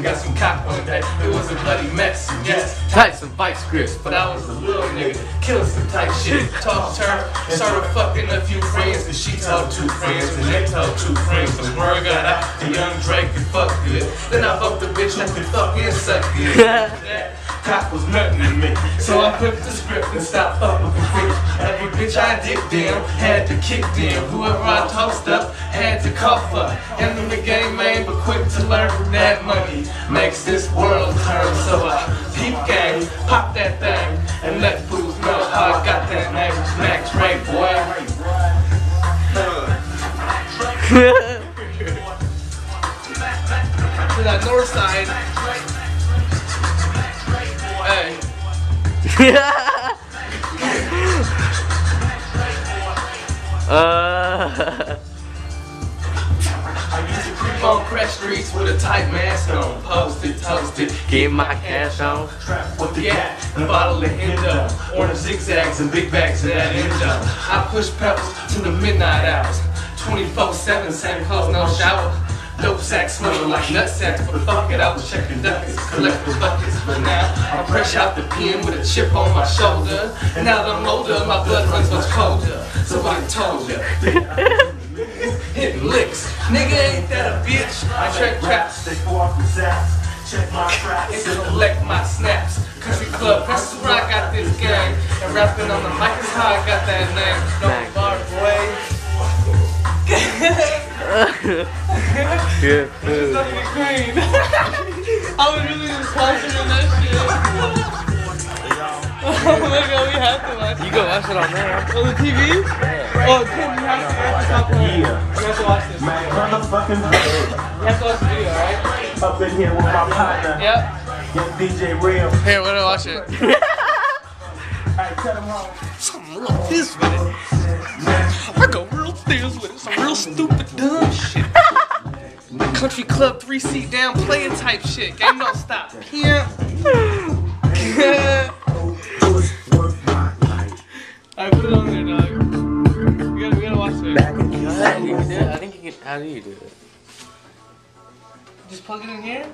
and got some cock one day. It was a bloody mess. Yes, Type some vice grips. but I was a little nigga, killing some tight shit. Talk to her, started fucking a few friends, and she told two friends, and they told two friends. The word got out, and young Dre could fuck good. Then I fucked a bitch that could fuck and suck good. That cock was nothing to me. So I flipped the script and stopped fucking with bitch. Every bitch I dicked down had to kick down. Whoever I tossed up had to cough up. And then the game man, but learn from that money makes this world turn. So I peep gang, pop that thing, and let fools know how I got that name. Mac Dre, boy. To that north side. Hey. uh, Fresh streets with a tight mask on. Posted, toasted, get my cash on. Trap with the and a bottle of Indo. Orange zigzags and big bags of that Indo. I push pebbles to the midnight hours. 24-7, same clothes, no shower. Dope sack smelling like nut sacks, but fuck it, I was checking ducats, collecting buckets. But now I'm fresh out the pen with a chip on my shoulder. Now that I'm older, my blood runs much colder. So I told ya. Hitting licks. Nigga, ain't that a bitch? I track traps. They fall off the zaps. Check my tracks. and collect my snaps. Country club, that's where I got this gang. And rapping on the mic is how I got that name. No Mac. bar boy. Good food. Fucking queen. I was really just sponsoring that shit. oh my god, we have to watch You go watch it on there. On the TV? Oh, Tim, you have to, you have to stop playing. Yeah. You have to watch this. Man, motherfucking You have to watch the video, alright? up in here with my partner, Yep. young DJ Real. Here, we're gonna watch it. Alright, tell them how. Something real fizz with it. I go real fizz with it. Some real stupid dumb shit. Country club, three seat down, playing type shit. Game don't stop. Yeah. I think you can do it. I think you can. How do you do it? Just plug it in here.